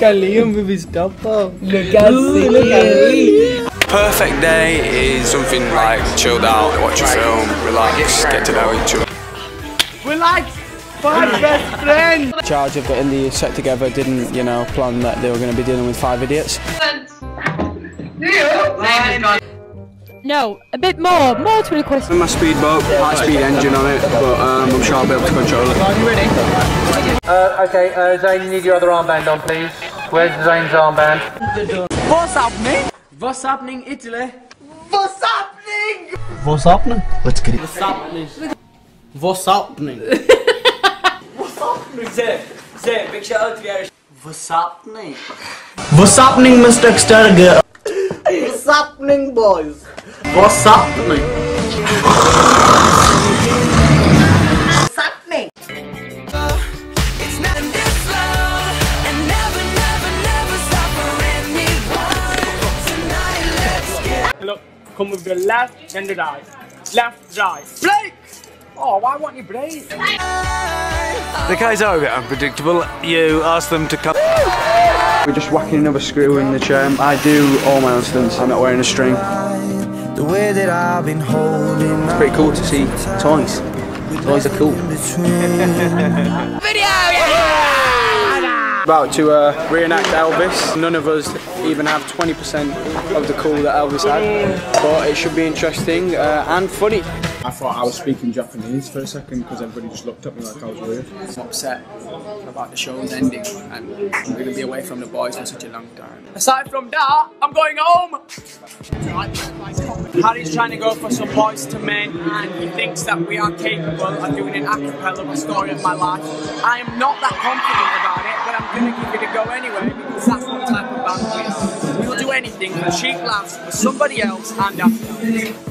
Look at Liam with his top off. Look at Look at Perfect day is something like chilled out, watch a film, relax, get to know each other. We're like five best friends. charge of getting the set together didn't, you know, plan that they were going to be dealing with five idiots. No, a bit more, more to the question. My speedboat, high speed engine on it, but um, I'm sure I'll be able to control it. Are you Uh, okay, uh, Zayn, you need your other armband on, please. Where's Zayn's armband? What's happening? What's happening, Italy? What's happening? What's happening? Let's get it. What's happening? What's happening? What's Zé, Zé, big shout out to the Irish. What's happening? What's happening, Mr. Exterger? What's happening, boys? What's happening? Look, come with the left and the right. Left, right. Break! Oh, why won't you break? The guys are a bit unpredictable. You ask them to come. We're just whacking another screw in the chair. I do all my own stunts. I'm not wearing a string. The way that I've been holding It's pretty cool to see toys. Toys are cool. About to uh, reenact Elvis. None of us even have 20% of the cool that Elvis had, but it should be interesting uh, and funny. I thought I was speaking Japanese for a second because everybody just looked at me like I was weird. I'm upset about the show's ending and I'm going to be away from the boys for such a long time. Aside from that, I'm going home. Harry's trying to go for some Boyz II Men, and he thinks that we are capable of doing an acapella story of my life. I am not that confident about it, but I'm going to give it a go anyway because that's what type of band we are. We will do anything for cheap laughs for somebody else and after.